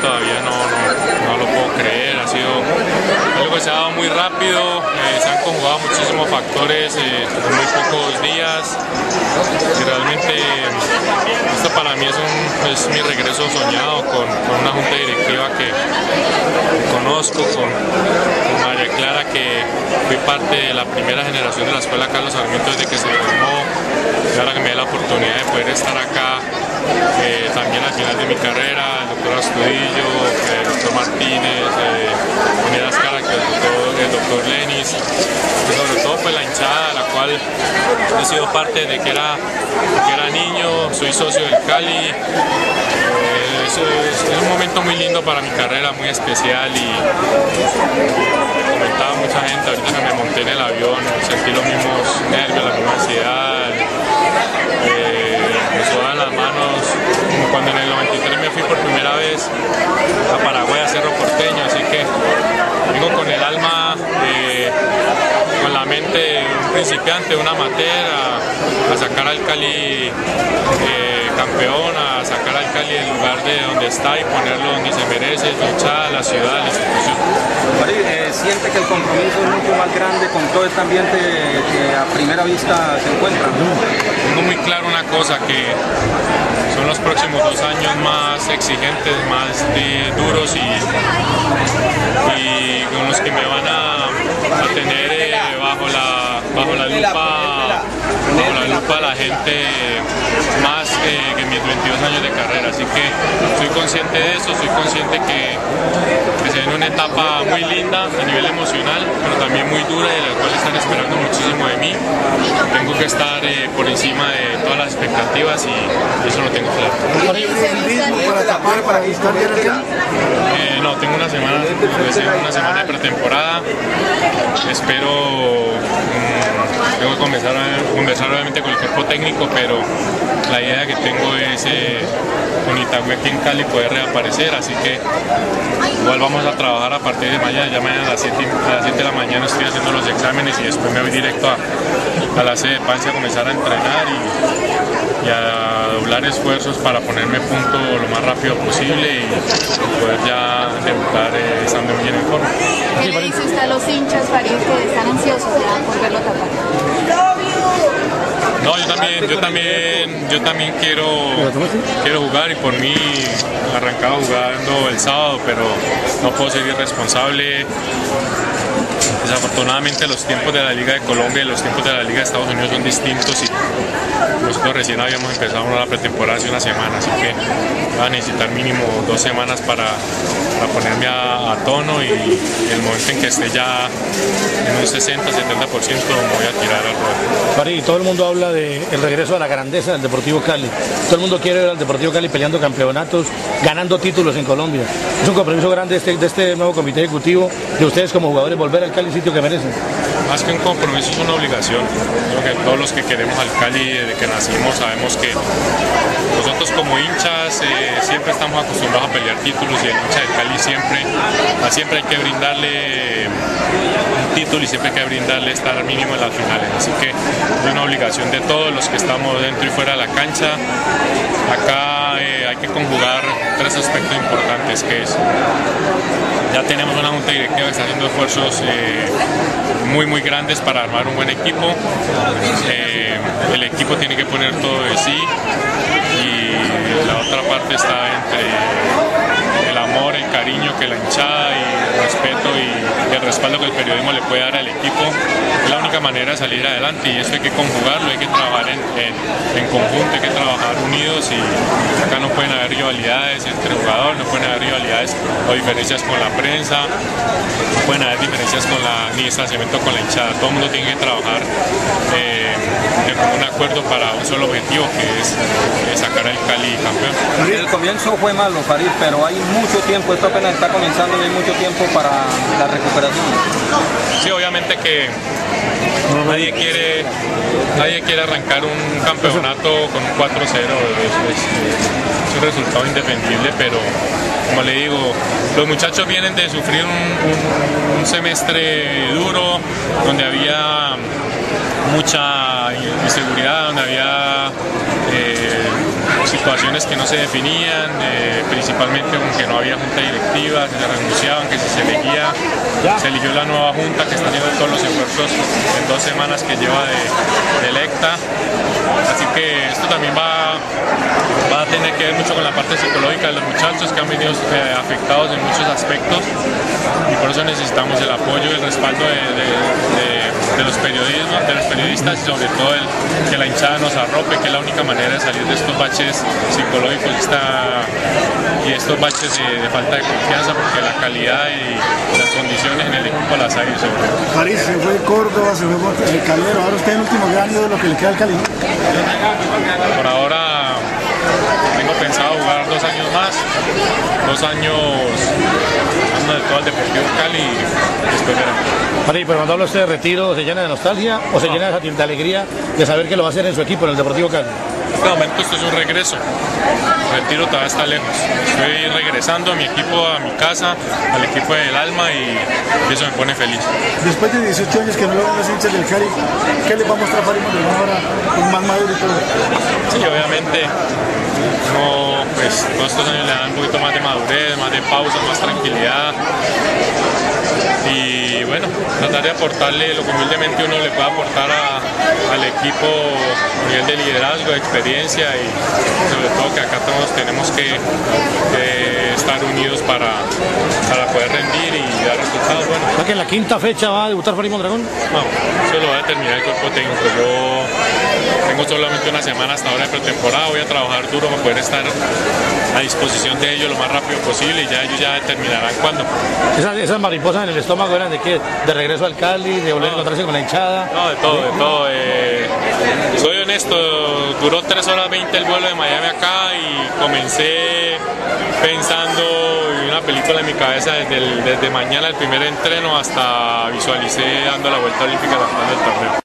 todavía no, no, lo puedo creer, ha sido algo que se ha dado muy rápido, eh, se han conjugado muchísimos factores eh, en muy pocos días y realmente esto para mí es, un, es mi regreso soñado con, con una junta directiva que conozco, con, María Clara que fui parte de la primera generación de la Escuela Carlos Sarmiento desde que se formó y ahora que me da la oportunidad de poder estar acá eh, también al final de mi carrera, el doctor Astudillo, el doctor Martínez, eh, Ascara, que el doctor, el doctor Lenis, y sobre todo pues la hinchada, la cual he sido parte de que era, que era niño, soy socio del Cali. Eh, es, un momento muy lindo para mi carrera, muy especial y comentaba mucha gente, ahorita que me monté en el avión, sentí los mismos nervios, la misma ansiedad, cuando en el 93 me fui por primera vez a Paraguay a Cerro Porteño, así que vengo con el alma, eh, con la mente un principiante, una amateur, a, sacar al Cali eh, campeón, a sacar al Cali del lugar de donde está y ponerlo donde se merece, luchar la ciudad, la institución. Eh, ¿Siente que el compromiso es mucho más grande con todo este ambiente que a primera vista se encuentra? Tengo muy claro una cosa, que son los próximos dos años más exigentes, más duros y, con los que me van a, tener eh, bajo, la, bajo la lupa bajo la lupa la gente más que, mis 22 años de carrera, así que soy consciente de eso, soy consciente que, se viene una etapa muy linda a nivel emocional, pero también muy dura y de la cual están esperando muchísimo de mí. Tengo que estar eh, por encima de todas las expectativas y eso lo tengo claro. Eh, no, tengo una semana, una semana de pretemporada. Espero mm, tengo que comenzar a conversar obviamente con el cuerpo técnico, pero la idea que tengo es eh, con Itagüe aquí en Cali poder reaparecer, así que igual vamos a trabajar a partir de mañana, ya mañana a las 7, de la mañana estoy haciendo los exámenes y después me voy directo a, la sede de Pancia a comenzar a entrenar y, a doblar esfuerzos para ponerme punto lo más rápido posible y poder ya debutar eh, estando bien en forma. ¿Qué le dice usted a los hinchas, que están ansiosos por verlo tapar? No, yo también, yo también, yo también quiero, quiero jugar y por mí arrancaba jugando el sábado, pero no puedo ser irresponsable. Desafortunadamente los tiempos de la Liga de Colombia y los tiempos de la Liga de Estados Unidos son distintos y nosotros recién habíamos empezado la pretemporada hace una semana, así que va a necesitar mínimo dos semanas para, ponerme a, tono y, el momento en que esté ya en un 60-70% me voy a tirar al ruedo. Farid, todo el mundo habla del regreso a la grandeza del Deportivo Cali. Todo el mundo quiere ver al Deportivo Cali peleando campeonatos, ganando títulos en Colombia. Es un compromiso grande de este, de este nuevo comité ejecutivo de ustedes como jugadores volver al Cali sitio que merecen. Más que un compromiso es una obligación. Creo que todos los que queremos al Cali desde que nacimos sabemos que nosotros como hinchas eh, siempre estamos acostumbrados a pelear títulos y el hincha del Cali siempre, siempre hay que brindarle título y siempre hay que brindarle estar mínimo en las finales. Así que es una obligación de todos los que estamos dentro y fuera de la cancha. Acá eh, hay que conjugar tres aspectos importantes que es ya tenemos una junta directiva que está haciendo esfuerzos eh, muy muy grandes para armar un buen equipo. Eh, el equipo tiene que poner todo de sí y la otra parte está entre el amor, el cariño que la hinchada y el respeto y el respaldo que el periodismo le puede dar al equipo. Es la única manera de salir adelante y esto hay que conjugarlo, hay que trabajar en, en conjunto, hay que trabajar unidos y acá no pueden haber rivalidades entre jugadores, no pueden haber rivalidades o diferencias con la prensa, no pueden haber diferencias con la, ni distanciamiento con la hinchada. Todo el mundo tiene que trabajar eh, de un acuerdo para un solo objetivo que es sacar al Cali campeón. El comienzo fue malo, Farid, pero hay mucho tiempo, esto apenas está comenzando y hay mucho tiempo para la recuperación. Sí, obviamente que nadie quiere, nadie quiere arrancar un campeonato con un 4-0, es, un resultado indefendible, pero como le digo, los muchachos vienen de sufrir un, semestre duro, donde había mucha inseguridad, donde había eh, situaciones que no se definían, eh, principalmente que no había junta directiva, que se renunciaban, que si se elegía, se eligió la nueva junta que está haciendo todos los esfuerzos en dos semanas que lleva de, de electa. Así que esto también va, va a tener que ver mucho con la parte psicológica de los muchachos que han venido eh, afectados en muchos aspectos y por eso necesitamos el apoyo y el respaldo de, los periodistas, de los periodistas y sobre todo el, que la hinchada nos arrope, que es la única manera de salir de estos baches psicológicos y, y estos baches de, falta de confianza, porque la calidad y las condiciones en el equipo las hay sobre París, se fue Córdoba, se fue el Calero, ahora usted en el último año de lo que le queda al Cali. Por ahora tengo pensado jugar dos años más, dos años Deportivo Cali y después veremos. Pero cuando habla usted de retiro, ¿se llena de nostalgia o se llena de alegría de saber que lo va a hacer en su equipo, en el Deportivo Cali? Este momento esto es un regreso. El retiro todavía está lejos. Estoy regresando a mi equipo, a mi casa, al equipo del alma y eso me pone feliz. Después de 18 años que no lo ven los hinchas del Cali, ¿qué le va a mostrar Farid ahora con más maduro y todo? Sí, obviamente no, pues todos estos años le dan un poquito más de madurez, más de pausa, más tranquilidad. Y bueno, tratar de aportarle lo que humildemente uno le puede aportar al equipo a nivel de liderazgo, de experiencia y sobre todo que acá todos tenemos que, estar unidos para, para poder rendir y dar resultados buenos. ¿Va que en la quinta fecha va a debutar Farid Mondragón? No, eso lo va a determinar el cuerpo técnico. Yo tengo solamente una semana hasta ahora de pretemporada, voy a trabajar duro para poder estar a disposición de ellos lo más rápido posible y ya ellos ya determinarán cuándo. Esas, esas mariposas en el estómago eran de qué? ¿De regreso al Cali? ¿De volver a encontrarse con la hinchada? No, de todo, de todo. Eh, soy honesto, duró 3 horas 20 el vuelo de Miami acá y comencé pensando una película en mi cabeza desde, desde mañana el primer entreno hasta visualicé dando la vuelta olímpica la del torneo.